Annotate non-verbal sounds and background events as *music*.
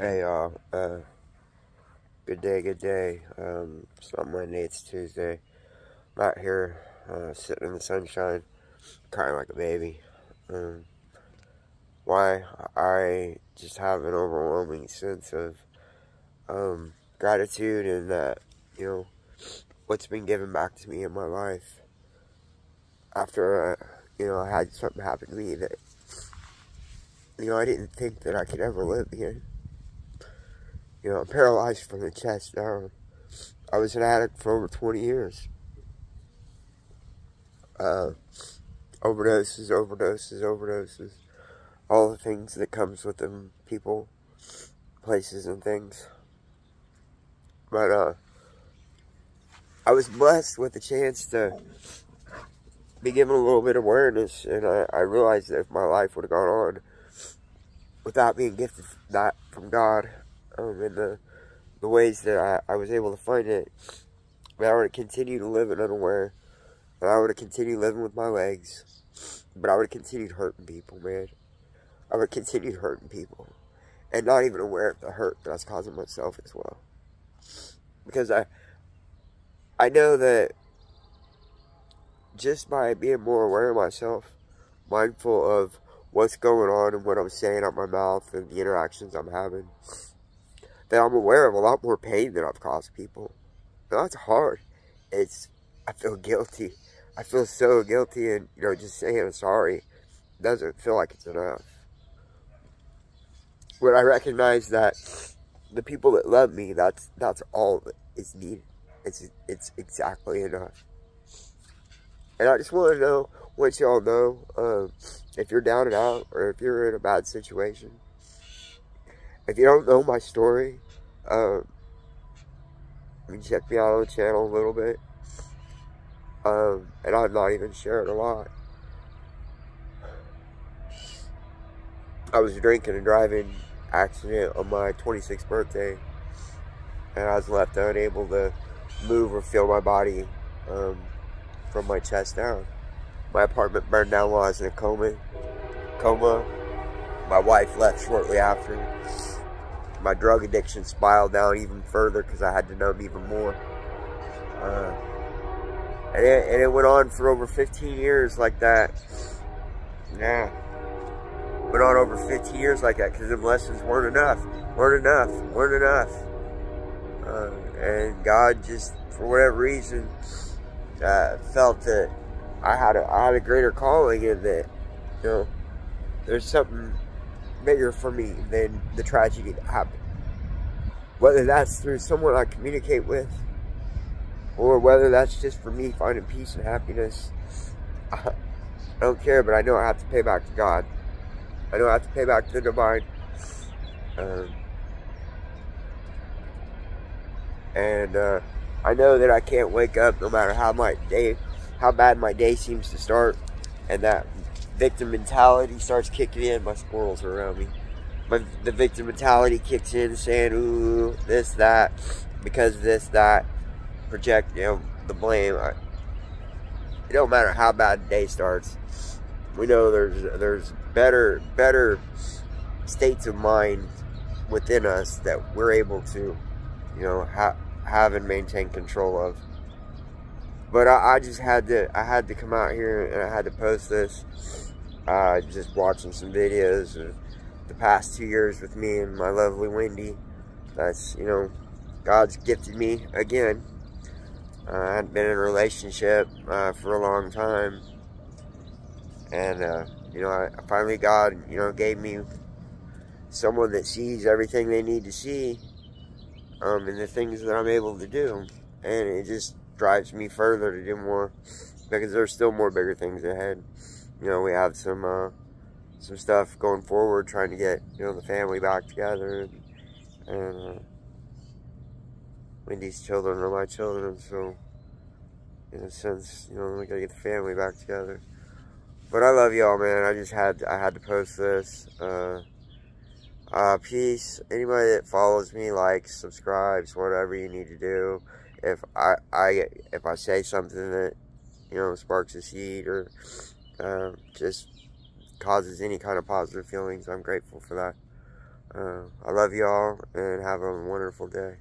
Hey y'all, uh, good day, good day. Um, it's not Monday, it's Tuesday. I'm out here, uh, sitting in the sunshine, crying like a baby. Um, why? I just have an overwhelming sense of, um, gratitude and that, you know, what's been given back to me in my life. After, uh, you know, I had something happen to me that, you know, I didn't think that I could ever live again. You know, I'm paralyzed from the chest down. I was an addict for over 20 years. Uh, overdoses, overdoses, overdoses. All the things that comes with them, people, places, and things. But, uh, I was blessed with the chance to be given a little bit of awareness, and I, I realized that if my life would have gone on without being gifted that from God, um, in the the ways that I, I was able to find it, But I would have continued to live in unaware, and I would have continued living with my legs, but I would have continued hurting people, man. I would have continued hurting people, and not even aware of the hurt that I was causing myself as well, because I I know that just by being more aware of myself, mindful of what's going on and what I'm saying out my mouth and the interactions I'm having that I'm aware of a lot more pain than I've caused people. And that's hard. It's, I feel guilty. I feel so guilty and, you know, just saying I'm sorry doesn't feel like it's enough. When I recognize that the people that love me, that's, that's all that is needed. It's, it's exactly enough. And I just want to know, once y'all know, um, if you're down and out or if you're in a bad situation, if you don't know my story, um, check me out on the channel a little bit. Um, and I'm not even sharing a lot. I was drinking and driving accident on my 26th birthday. And I was left unable to move or feel my body um, from my chest down. My apartment burned down while I was in a coma. Coma. My wife left shortly after my drug addiction spiraled down even further because I had to numb even more. Uh, and, it, and it went on for over 15 years like that. Yeah. Went on over 15 years like that because them lessons weren't enough. Weren't enough. Weren't enough. Uh, and God just, for whatever reason, uh, felt that I had a, I had a greater calling in that, you know, there's something bigger for me than the tragedy that happened. Whether that's through someone I communicate with, or whether that's just for me finding peace and happiness, *laughs* I don't care, but I know I have to pay back to God. I know I have to pay back to the divine. Um, and uh, I know that I can't wake up no matter how my day, how bad my day seems to start, and that victim mentality starts kicking in. My squirrels are around me. My, the victim mentality kicks in saying, ooh, this, that, because this, that, project, you know, the blame. I, it don't matter how bad the day starts. We know there's there's better better states of mind within us that we're able to, you know, ha have and maintain control of. But I, I, just had to I had to come out here and I had to post this. Uh, just watching some videos of the past two years with me and my lovely Wendy. That's you know, God's gifted me again. Uh, I hadn't been in a relationship uh, for a long time, and uh, you know, I, finally God, you know, gave me someone that sees everything they need to see, um, and the things that I'm able to do, and it just drives me further to do more because there's still more bigger things ahead. You know, we have some uh, some stuff going forward, trying to get you know the family back together, and, and uh, Wendy's children are my children, so in a sense, you know, we gotta get the family back together. But I love y'all, man. I just had I had to post this. Uh, uh, peace. Anybody that follows me, likes, subscribes, whatever you need to do. If I, I if I say something that you know sparks a seed or uh, just causes any kind of positive feelings, I'm grateful for that. Uh, I love y'all and have a wonderful day.